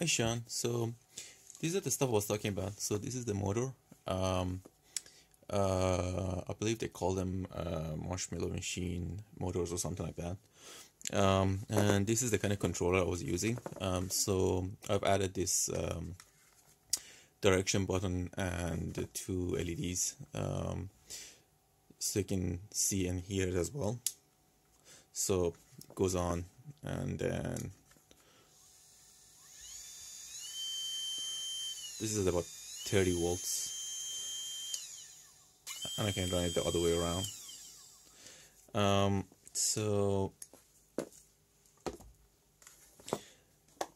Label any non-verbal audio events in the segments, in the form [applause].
Hi Sean. So these are the stuff I was talking about. So this is the motor. Um, uh, I believe they call them uh, marshmallow machine motors or something like that. Um, and this is the kind of controller I was using. Um, so I've added this um, direction button and the two LEDs um, so you can see and hear it as well. So it goes on and then this is about 30 volts and I can run it the other way around. Um, so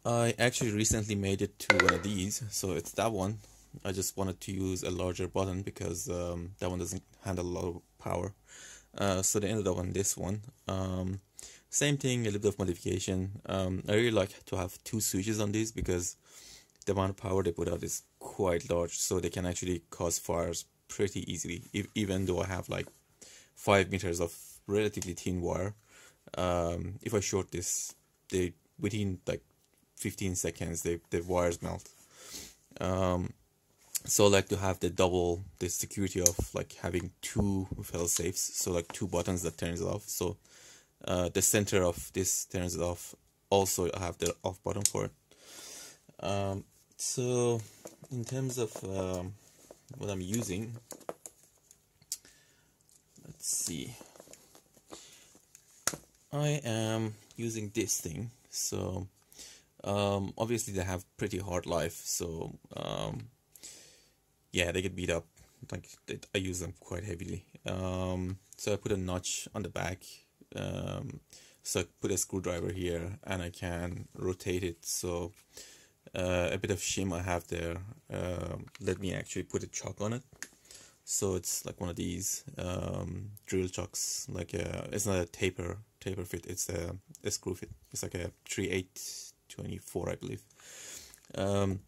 I actually recently made it to one of these. So it's that one. I just wanted to use a larger button because um, that one doesn't handle a lot of power. Uh, so they ended up on this one. Um, same thing a little bit of modification. Um, I really like to have two switches on these because the amount of power they put out is quite large so they can actually cause fires pretty easily. If, even though I have like 5 meters of relatively thin wire um, if I short this they within like 15 seconds they, the wires melt. Um, so like to have the double the security of like having two fail safes so like two buttons that turns it off. So uh, the center of this turns it off. Also I have the off button for it. Um, so in terms of um, what I'm using let's see. I am using this thing. So um, obviously they have pretty hard life. So um, yeah they get beat up. Like I use them quite heavily. Um, so I put a notch on the back. Um, so I put a screwdriver here and I can rotate it. So uh, a bit of shim I have there. Uh, let me actually put a chuck on it. So it's like one of these um, drill chucks like a, it's not a taper taper fit it's a, a screw fit. It's like a three 3824 I believe. Um,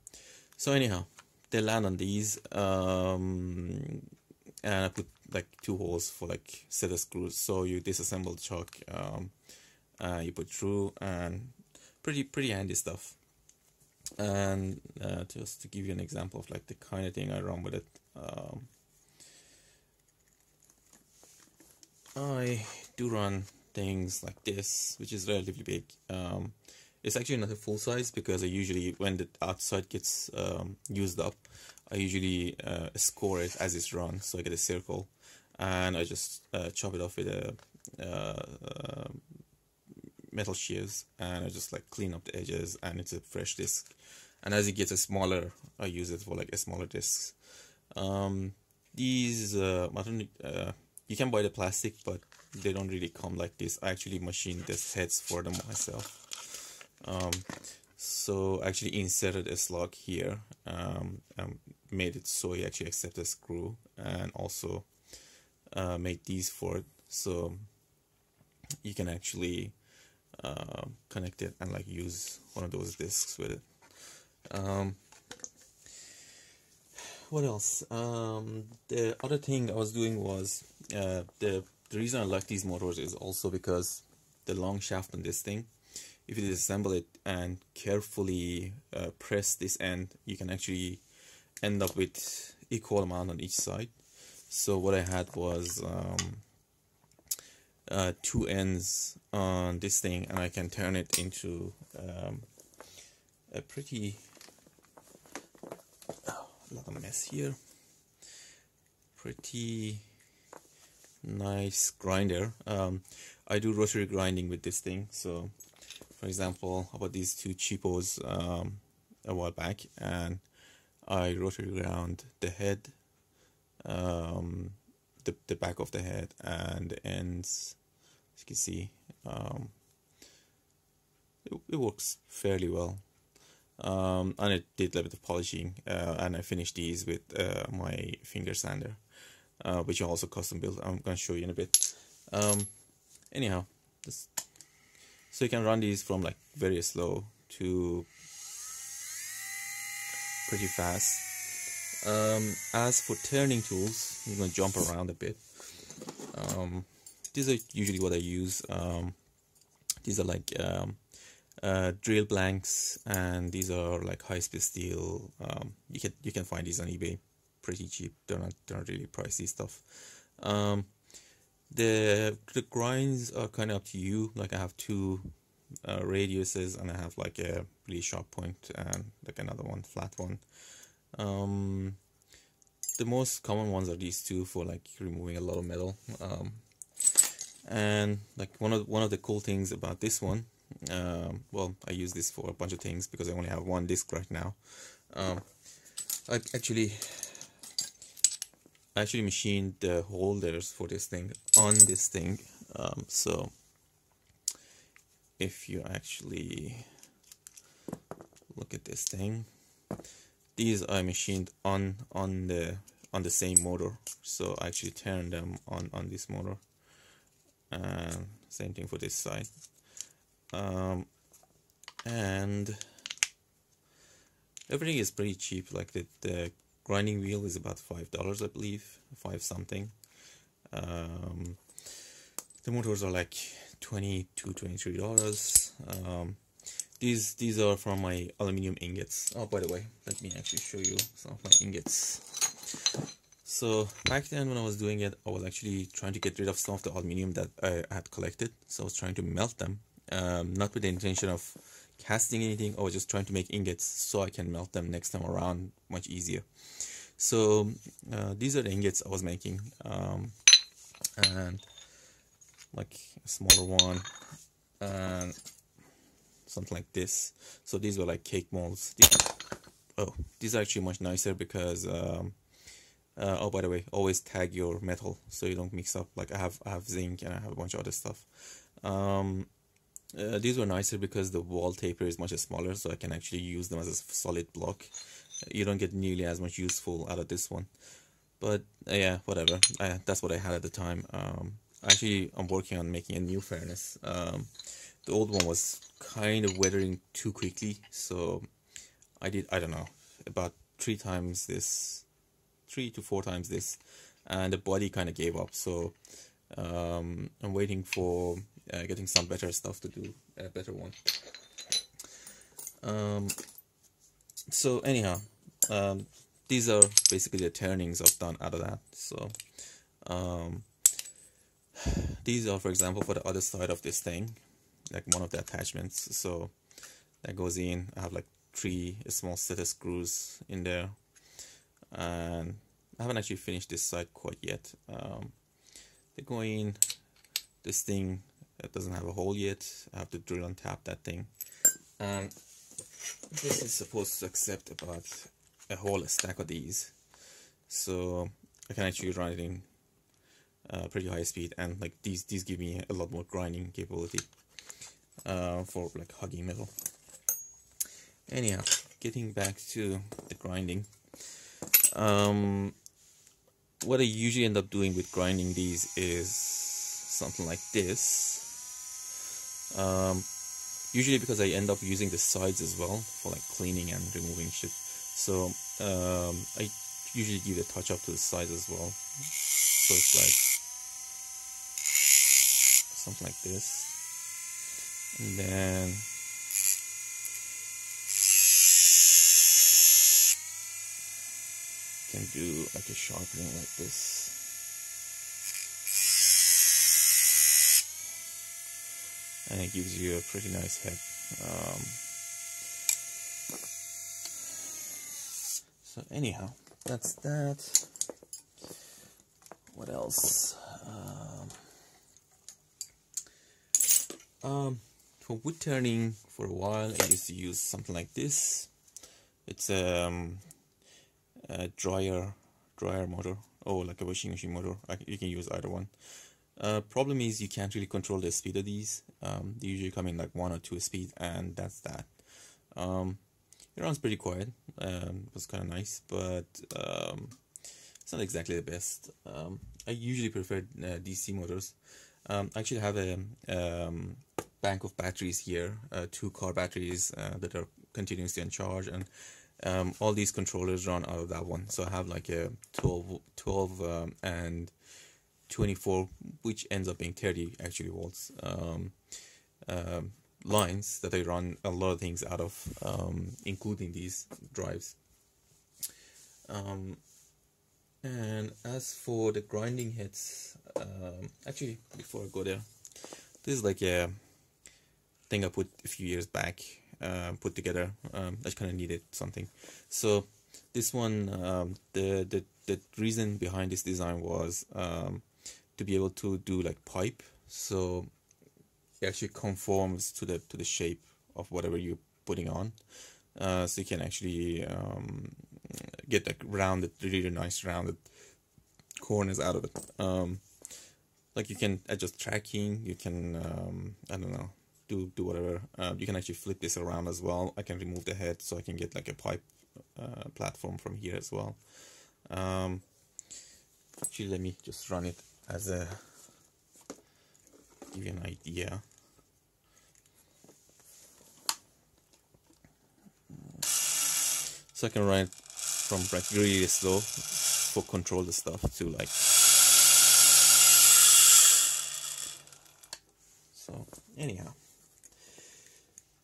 so anyhow they land on these um, and I put like two holes for like set of screws. So you disassemble the chuck um, uh, you put through and pretty pretty handy stuff and uh, just to give you an example of like the kind of thing I run with it um, I do run things like this which is relatively big. Um, it's actually not a full size because I usually when the outside gets um, used up I usually uh, score it as it's run. So I get a circle and I just uh, chop it off with a uh, uh metal shears and I just like clean up the edges and it's a fresh disc. And as it gets a smaller I use it for like a smaller discs um, these uh, uh, you can buy the plastic but they don't really come like this. I actually machine these heads for them myself. Um, so I actually inserted a slot here um, and made it so it actually accepts a screw and also uh, made these for it. So you can actually uh, connect it and like use one of those discs with it. Um, what else? Um, the other thing I was doing was uh, the the reason I like these motors is also because the long shaft on this thing. If you disassemble it and carefully uh, press this end, you can actually end up with equal amount on each side. So what I had was um, uh, two ends on this thing and I can turn it into um, a pretty oh, a lot of mess here. Pretty nice grinder. Um, I do rotary grinding with this thing so for example about these two cheapos um, a while back and I rotary ground the head um, the, the back of the head and the ends as you can see um, it, it, works fairly well. Um, and it did a little bit of polishing uh, and I finished these with uh, my finger sander uh, which I also custom built. I'm gonna show you in a bit. Um, anyhow this, so you can run these from like very slow to pretty fast um, as for turning tools, I'm to jump around a bit. Um, these are usually what I use. Um, these are like um, uh, drill blanks, and these are like high speed steel. Um, you can you can find these on eBay, pretty cheap. They're not they're not really pricey stuff. Um, the the grinds are kind of up to you. Like I have two uh, radiuses, and I have like a really sharp point and like another one flat one. Um, the most common ones are these two for like removing a lot of metal. Um, and like one of one of the cool things about this one um, well I use this for a bunch of things because I only have one disc right now um, I actually I actually machined the holders for this thing on this thing um, so if you actually look at this thing these I machined on on the on the same motor. So I actually turned them on on this motor. And same thing for this side. Um, and everything is pretty cheap. Like the, the grinding wheel is about five dollars I believe. Five something. Um, the motors are like 22 23 dollars. Um, these these are from my aluminum ingots oh by the way let me actually show you some of my ingots so back then when I was doing it, I was actually trying to get rid of some of the aluminium that I had collected. So I was trying to melt them, um, not with the intention of casting anything. I was just trying to make ingots so I can melt them next time around much easier. So uh, these are the ingots I was making, um, and like a smaller one, and something like this. So these were like cake molds. These, oh, these are actually much nicer because. Um, uh, oh, by the way, always tag your metal so you don't mix up. Like I have, I have zinc and I have a bunch of other stuff. Um, uh, these were nicer because the wallpaper is much smaller, so I can actually use them as a solid block. You don't get nearly as much useful out of this one, but uh, yeah, whatever. I, that's what I had at the time. Um, actually, I'm working on making a new furnace. Um, the old one was kind of weathering too quickly, so I did I don't know about three times this three to four times this, and the body kind of gave up. So um, I'm waiting for uh, getting some better stuff to do a better one. Um, so anyhow, um, these are basically the turnings I've done out of that. So um, [sighs] these are, for example, for the other side of this thing, like one of the attachments. So that goes in. I have like three small set of screws in there and I haven't actually finished this side quite yet. Um, they're going this thing that doesn't have a hole yet. I have to drill and tap that thing. And this is supposed to accept about a whole stack of these. So I can actually run it in uh, pretty high speed and like these these give me a lot more grinding capability uh, for like huggy metal. Anyhow, getting back to the grinding. Um, what I usually end up doing with grinding these is something like this. Um, usually because I end up using the sides as well for like cleaning and removing shit. So um, I usually give a touch up to the sides as well. So it's like something like this. And then can do like a sharpening like this. And it gives you a pretty nice head. Um, so anyhow, that's that. What else? Um, um, for wood turning, for a while I used to use something like this. It's um a dryer dryer motor or like a washing machine motor. You can use either one. Uh, problem is you can't really control the speed of these. Um, they usually come in like one or two speed and that's that. Um, it runs pretty quiet. Um, it was kind of nice but um, it's not exactly the best. Um, I usually prefer uh, DC motors. Um, I actually have a bank of batteries here uh, two car batteries uh, that are continuously on charge and um, all these controllers run out of that one so I have like a 12, 12 um, and 24 which ends up being 30 actually volts um, um, lines that I run a lot of things out of, um, including these drives. Um, and as for the grinding heads, actually, before I go there, this is like a thing I put a few years back, uh, put together. Um, I kind of needed something. So this one, um, the, the, the reason behind this design was um, to be able to do like pipe. So it actually conforms to the to the shape of whatever you're putting on. Uh, so you can actually um, get like rounded, really nice rounded corners out of it. Um, like you can adjust tracking, you can um, I don't know, do do whatever. Uh, you can actually flip this around as well. I can remove the head so I can get like a pipe uh, platform from here as well. Um, actually, let me just run it as a give you an idea. So I can run it from like really slow for control the stuff to like so anyhow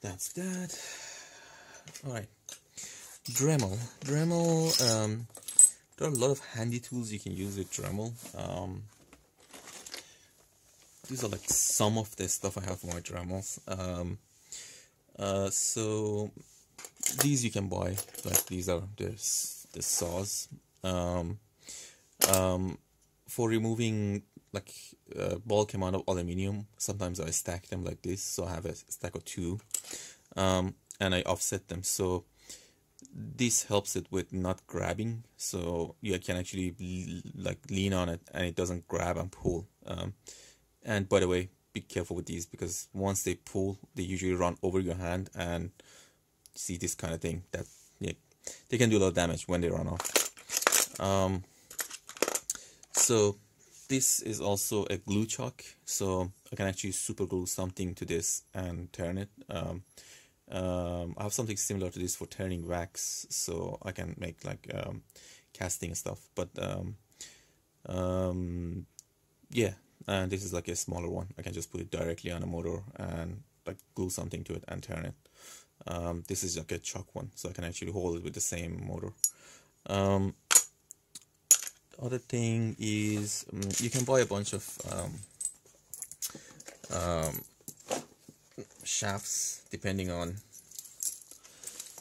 that's that. All right. Dremel. Dremel um, there are a lot of handy tools you can use with Dremel. Um, these are like some of the stuff I have for my Dremels. Um, uh, so these you can buy. Like these are the, the saws. Um, um, for removing like a bulk amount of aluminium. Sometimes I stack them like this so I have a stack of two um, and I offset them. So this helps it with not grabbing. So you can actually like lean on it and it doesn't grab and pull um, and by the way be careful with these because once they pull they usually run over your hand and see this kind of thing that yeah, they can do a lot of damage when they run off. Um, so this is also a glue chuck so I can actually super glue something to this and turn it. Um, um, I have something similar to this for turning wax so I can make like um, casting and stuff but um, um, yeah and this is like a smaller one. I can just put it directly on a motor and like glue something to it and turn it. Um, this is like a chuck one so I can actually hold it with the same motor. Um, other thing is um, you can buy a bunch of um, um, shafts depending on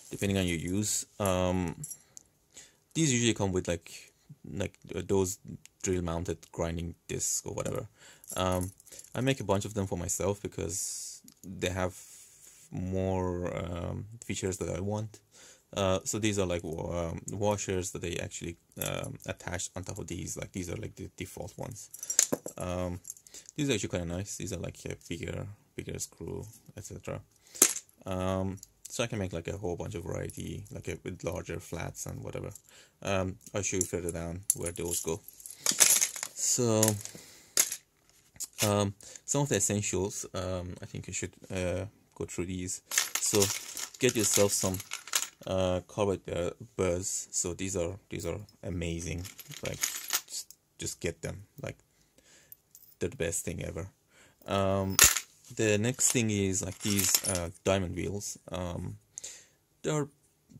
depending on your use um, these usually come with like like those drill mounted grinding discs or whatever um, I make a bunch of them for myself because they have more um, features that I want. Uh, so these are like um, washers that they actually um, attach on top of these. Like these are like the default ones. Um, these are actually kind of nice. These are like a bigger, bigger screw, etc. Um, so I can make like a whole bunch of variety, like a, with larger flats and whatever. Um, I'll show you further down where those go. So um, some of the essentials, um, I think you should uh, go through these so get yourself some uh carbide burrs so these are these are amazing like just, just get them like they're the best thing ever um the next thing is like these uh, diamond wheels. Um they're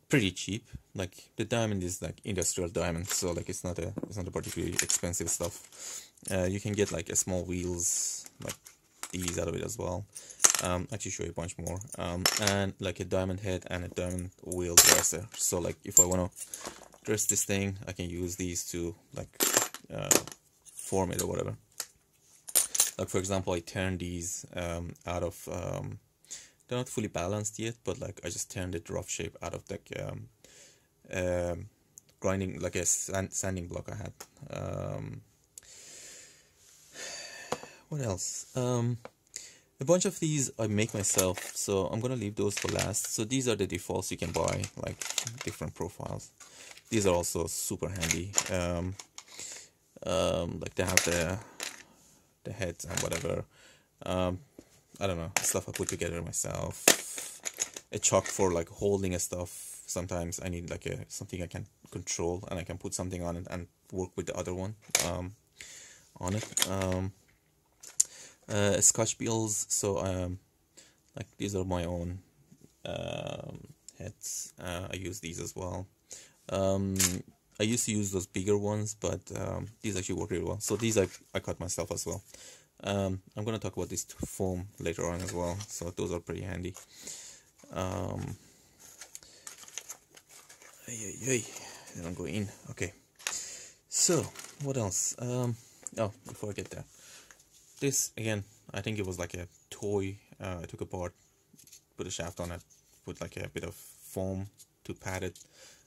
pretty cheap. Like the diamond is like industrial diamond so like it's not a it's not a particularly expensive stuff. Uh, you can get like a small wheels like these out of it as well. Um, actually show you a bunch more. Um, and like a diamond head and a diamond wheel dresser. So like if I want to dress this thing I can use these to like uh, form it or whatever like for example I turned these um, out of um, they're not fully balanced yet but like I just turned it rough shape out of like um, um, grinding like a sand, sanding block I had um, what else um, a bunch of these I make myself, so I'm gonna leave those for last. So these are the defaults you can buy, like different profiles. These are also super handy. Um, um, like they have the the heads and whatever. Um, I don't know stuff I put together myself. A chalk for like holding a stuff. Sometimes I need like a something I can control and I can put something on it and work with the other one um, on it. Um, uh, scotch beels so um, like these are my own um, heads uh, I use these as well um, I used to use those bigger ones but um, these actually work really well. So these I, I cut myself as well. Um, I'm gonna talk about this foam later on as well so those are pretty handy. Um, ay, ay, don't go in. Okay. So what else? Um, oh before I get there. This again I think it was like a toy uh, I took apart put a shaft on it put like a bit of foam to pad it.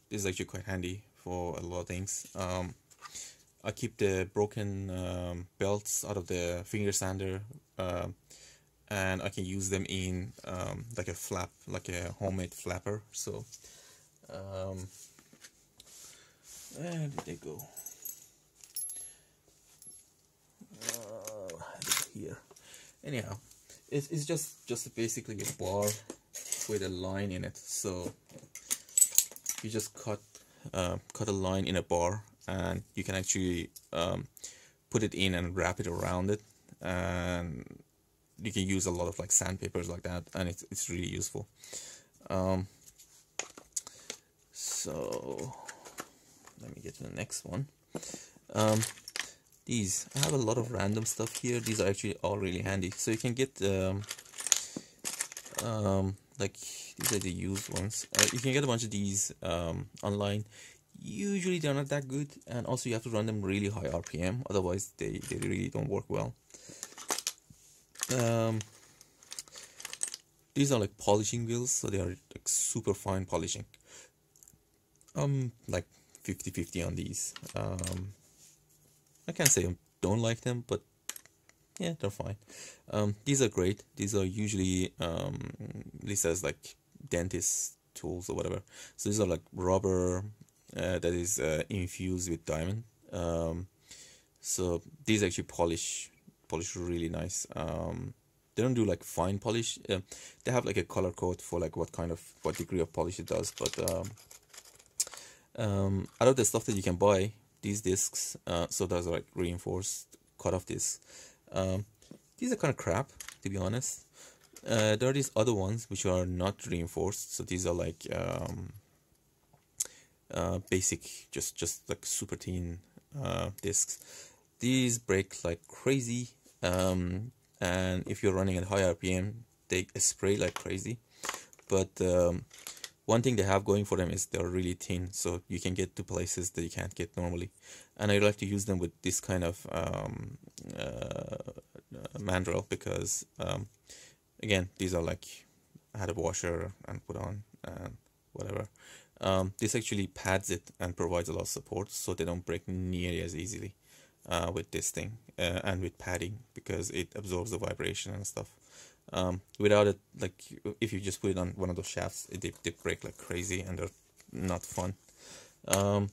This is actually quite handy for a lot of things. Um, I keep the broken um, belts out of the finger sander uh, and I can use them in um, like a flap like a homemade flapper. So um, where did they go? Here. Anyhow it's, it's just just basically a bar with a line in it. So you just cut uh, cut a line in a bar and you can actually um, put it in and wrap it around it. And you can use a lot of like sandpapers like that and it's, it's really useful. Um, so let me get to the next one. Um, these I have a lot of random stuff here. These are actually all really handy. So you can get um, um, like these are the used ones. Uh, you can get a bunch of these um, online. Usually they're not that good and also you have to run them really high RPM otherwise they, they really don't work well. Um, these are like polishing wheels so they are like super fine polishing. Um like 50 50 on these. Um I can't say I don't like them, but yeah, they're fine. Um, these are great. These are usually um, listed as like dentist tools or whatever. So these are like rubber uh, that is uh, infused with diamond. Um, so these actually polish polish really nice. Um, they don't do like fine polish. Uh, they have like a color code for like what kind of what degree of polish it does. But um, um, out of the stuff that you can buy, these discs uh, so those are like reinforced cut-off discs um, these are kind of crap to be honest. Uh, there are these other ones which are not reinforced so these are like um, uh, basic just just like super thin uh, discs. These break like crazy um, and if you're running at high RPM they spray like crazy. But um, one thing they have going for them is they're really thin so you can get to places that you can't get normally. And I like to use them with this kind of um, uh, mandrel because um, again these are like I had a washer and put on and whatever. Um, this actually pads it and provides a lot of support so they don't break nearly as easily uh, with this thing uh, and with padding because it absorbs the vibration and stuff um, without it, like if you just put it on one of those shafts, it, they, they break like crazy and they're not fun. Um,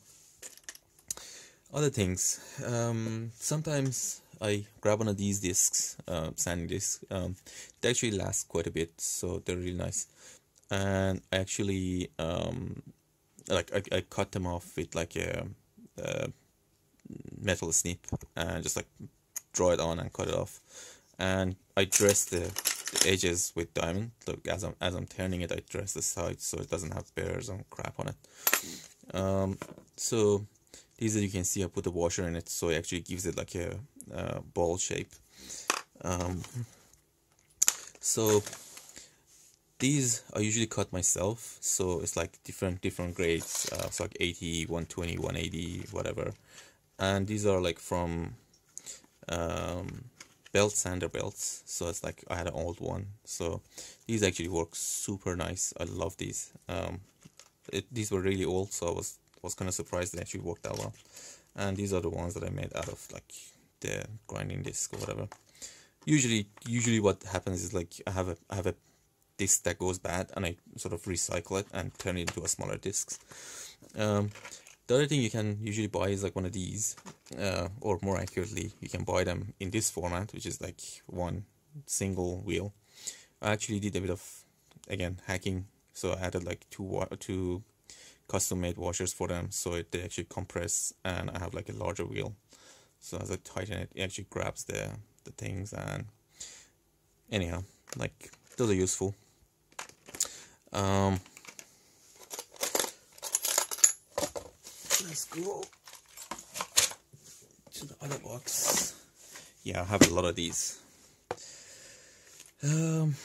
other things, um, sometimes I grab one of these discs, uh, sanding discs. Um, they actually last quite a bit, so they're really nice. And I actually, um, like I, I cut them off with like a, a metal snip and just like draw it on and cut it off. And I dress the edges with diamond. Look, as I'm as I'm turning it, I dress the sides so it doesn't have bears and crap on it. Um, so these as you can see, I put the washer in it, so it actually gives it like a, a ball shape. Um, so these I usually cut myself, so it's like different different grades. Uh, it's like 80, 120, 180, whatever. And these are like from um, belt sander belts so it's like I had an old one. So these actually work super nice. I love these. Um, it, these were really old so I was was kind of surprised they actually worked that well. And these are the ones that I made out of like the grinding disc or whatever. Usually usually what happens is like I have a I have a disc that goes bad and I sort of recycle it and turn it into a smaller discs um, the other thing you can usually buy is like one of these, uh, or more accurately, you can buy them in this format, which is like one single wheel. I actually did a bit of, again, hacking, so I added like two two custom-made washers for them, so it, they actually compress, and I have like a larger wheel. So as I tighten it, it actually grabs the the things, and anyhow, like those are useful. Um, let's go to the other box. Yeah, I have a lot of these. Um,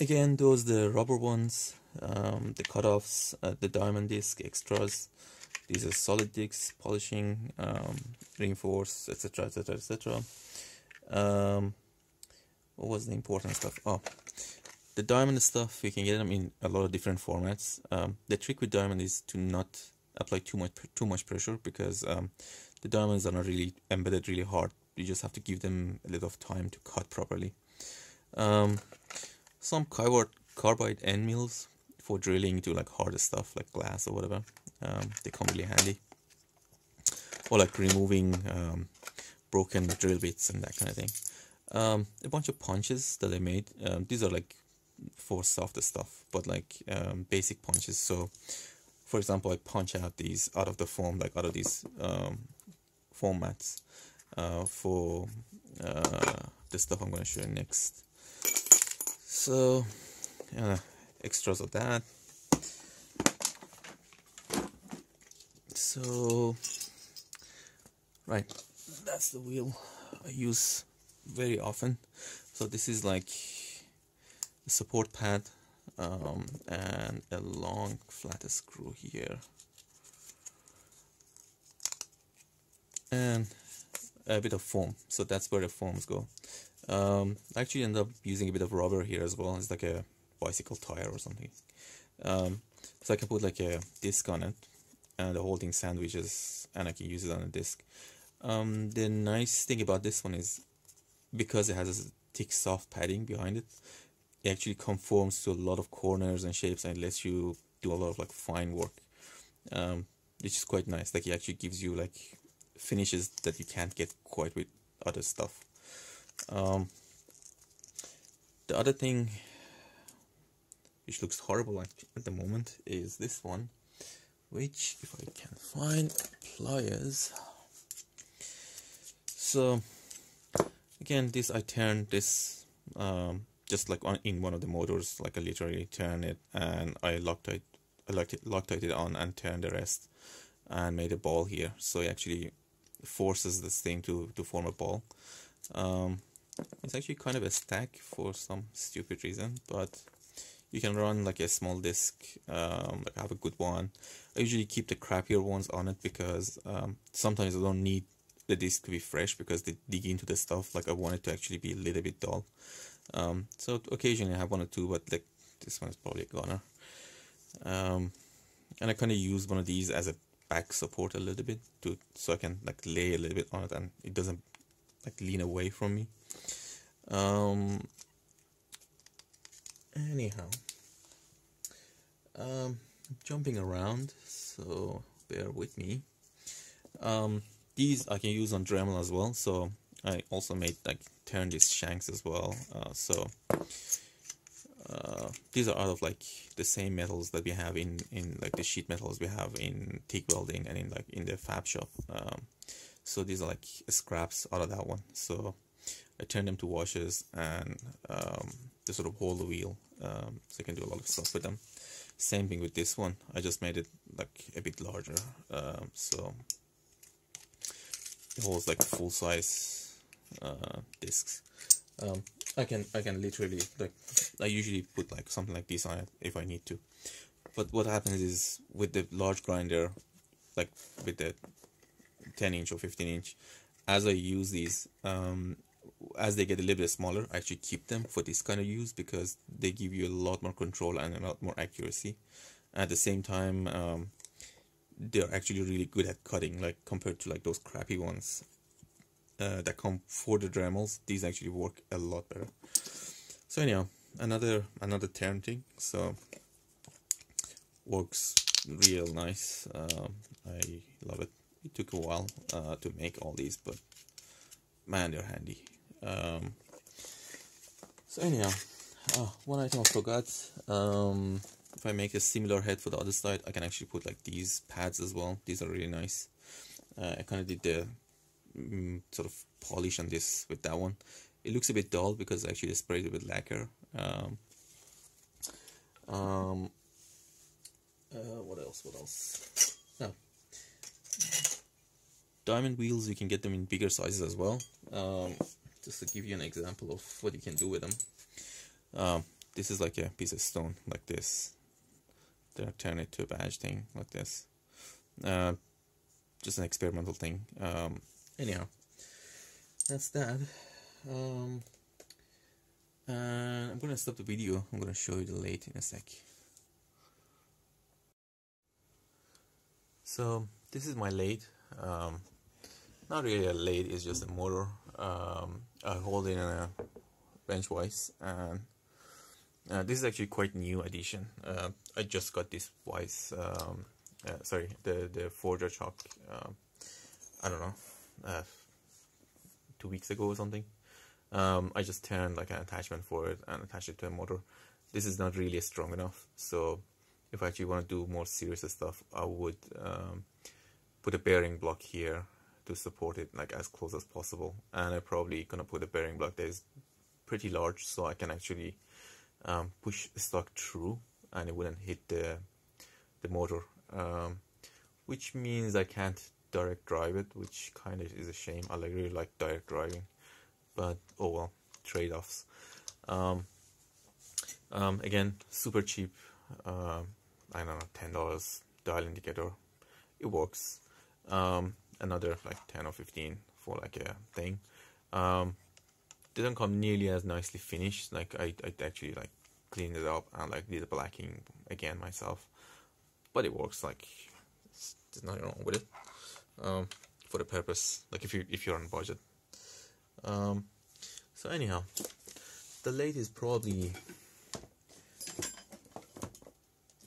again, those the rubber ones, um, the cutoffs, uh, the diamond disc extras. These are solid discs, polishing, um, reinforce, etc., etc., etc. What was the important stuff? Oh, the diamond stuff you can get them in a lot of different formats. Um, the trick with diamond is to not apply too much too much pressure because um, the diamonds are not really embedded really hard. You just have to give them a little of time to cut properly. Um, some carbide carbide end mills for drilling to like harder stuff like glass or whatever. Um, they come really handy. Or like removing um, broken drill bits and that kind of thing. Um, a bunch of punches that I made. Um, these are like for softer stuff, but like basic punches. So, for example, I punch out these out of the foam, like out of these um, foam mats uh, for uh, the stuff I'm going to show you next. So, uh, extras of that. So, right, that's the wheel I use very often. So this is like a support pad um, and a long flat screw here. And a bit of foam, so that's where the foams go. Um, I actually end up using a bit of rubber here as well. It's like a bicycle tire or something. Um, so I can put like a disc on it and the whole thing sandwiches and I can use it on a disc. Um, the nice thing about this one is because it has a thick soft padding behind it, it actually conforms to a lot of corners and shapes and lets you do a lot of like fine work. Um, which is quite nice. Like it actually gives you like finishes that you can't get quite with other stuff. Um, the other thing which looks horrible at the moment is this one which if I can find pliers so again this I turned this um, just like on in one of the motors like I literally turn it and I Loctite I locked it, Loctite it on and turn the rest and made a ball here. So it actually forces this thing to, to form a ball. Um, it's actually kind of a stack for some stupid reason but you can run like a small disk um, have a good one. I usually keep the crappier ones on it because um, sometimes I don't need the disc to be fresh because they dig into the stuff. Like I want it to actually be a little bit dull um, so occasionally I have one or two but like this one is probably a goner. Um, and I kind of use one of these as a back support a little bit to so I can like lay a little bit on it and it doesn't like lean away from me. Um anyhow. Um jumping around so bear with me. Um these I can use on Dremel as well so I also made like turn these shanks as well uh, so uh, these are out of like the same metals that we have in in like the sheet metals we have in TIG welding and in like in the fab shop um, so these are like scraps out of that one so I turned them to washers and um, to sort of hold the wheel um, so I can do a lot of stuff with them. Same thing with this one I just made it like a bit larger um, so it holds like full size uh, discs. Um, I can I can literally like I usually put like something like this on it if I need to. But what happens is with the large grinder like with the 10 inch or 15 inch as I use these um, as they get a little bit smaller I actually keep them for this kind of use because they give you a lot more control and a lot more accuracy. At the same time um, they're actually really good at cutting like compared to like those crappy ones uh, that come for the Dremels these actually work a lot better. So anyhow another another turn thing so works real nice um, I love it. It took a while uh, to make all these but man they're handy. Um, so anyhow oh, one item I forgot um, if I make a similar head for the other side I can actually put like these pads as well. These are really nice. Uh, I kind of did the mm, sort of polish on this with that one it looks a bit dull because I actually sprayed it with lacquer um, Um, uh, what else? What else? Oh. Diamond wheels, you can get them in bigger sizes as well. Um, just to give you an example of what you can do with them. Um, this is like a piece of stone, like this. Then turn it to a badge thing, like this. Uh, just an experimental thing. Um, anyhow, that's that. Um, and I'm gonna stop the video. I'm gonna show you the lathe in a sec. So this is my lathe. Um, not really a lathe, it's just a motor. Um, I hold it in a bench vise and uh, this is actually quite new addition. Uh, I just got this vise, um, uh, sorry, the, the four-jaw chuck, um, I don't know, uh, two weeks ago or something. Um, I just turned like an attachment for it and attached it to a motor. This is not really strong enough, so if I actually want to do more serious stuff, I would um, put a bearing block here to support it like as close as possible. And I'm probably gonna put a bearing block that is pretty large so I can actually um, push the stock through and it wouldn't hit the the motor. Um, which means I can't direct drive it, which kind of is a shame. I like, really like direct driving, but oh well, trade-offs. Um, um, again, super cheap. Uh, I don't know, ten dollars dial indicator. It works. Um, another like ten or fifteen for like a thing. Um, didn't come nearly as nicely finished. Like I, I actually like cleaned it up and like did the blacking again myself, but it works. Like there's nothing wrong with it. Um, for the purpose, like if you if you're on budget. Um, so anyhow, the lathe is probably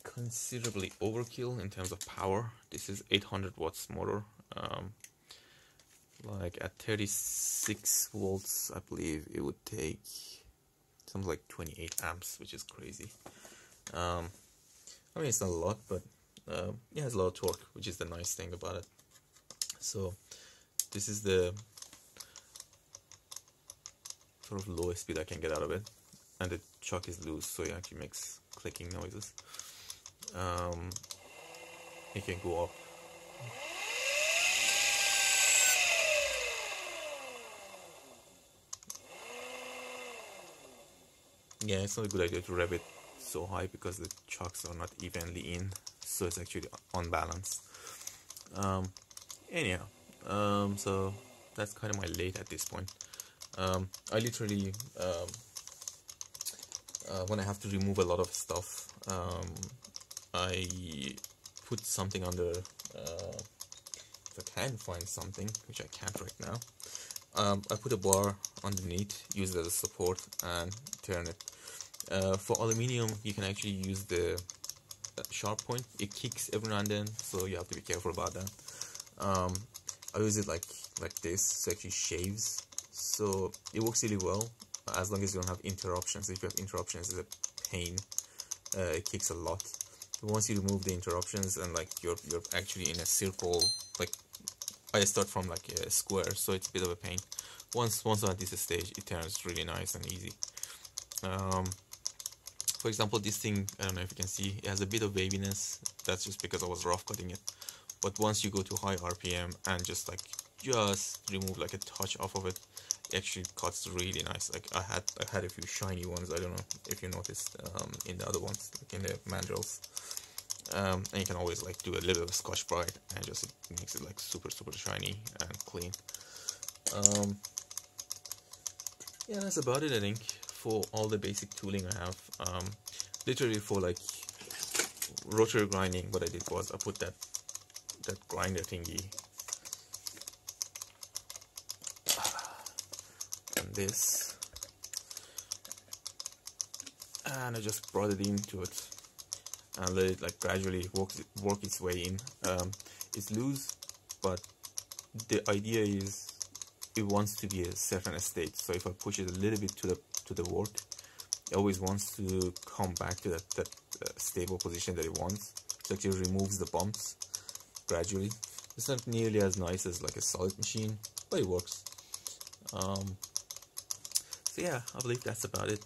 considerably overkill in terms of power. This is 800 watts motor. Um, like at 36 volts, I believe it would take something like 28 amps, which is crazy. Um, I mean, it's not a lot, but uh, it has a lot of torque, which is the nice thing about it. So this is the sort of lowest speed I can get out of it, and the chuck is loose, so it actually makes clicking noises. Um, it can go up. Yeah it's not a good idea to rev it so high because the chucks are not evenly in so it's actually unbalanced. Um, anyhow um, so that's kind of my lathe at this point. Um, I literally um, uh, when I have to remove a lot of stuff um, I put something under uh, if I can find something which I can't right now. Um, I put a bar underneath use it as a support and turn it. Uh, for aluminium you can actually use the uh, sharp point. It kicks every now and then so you have to be careful about that um, I use it like like this so actually shaves. So it works really well as long as you don't have interruptions. If you have interruptions it's a pain. Uh, it kicks a lot. Once you remove the interruptions and like you're you're actually in a circle like I start from like a square so it's a bit of a pain. Once once at this stage it turns really nice and easy. Um, for example this thing I don't know if you can see it has a bit of waviness. That's just because I was rough cutting it but once you go to high RPM and just like just remove like a touch off of it it actually cuts really nice. Like I had I had a few shiny ones. I don't know if you noticed um, in the other ones like in the mandrels. Um, and you can always like do a little bit of scotch brite and just it makes it like super super shiny and clean. Um, yeah that's about it I think for all the basic tooling I have. Um, literally for like rotary grinding what I did was I put that that grinder thingy. And this. And I just brought it into it. And let it like gradually work work its way in. Um, it's loose but the idea is it wants to be a certain state so if I push it a little bit to the to the work it always wants to come back to that, that uh, stable position that it wants. So it actually removes the bumps gradually. It's not nearly as nice as like a solid machine but it works. Um, so yeah I believe that's about it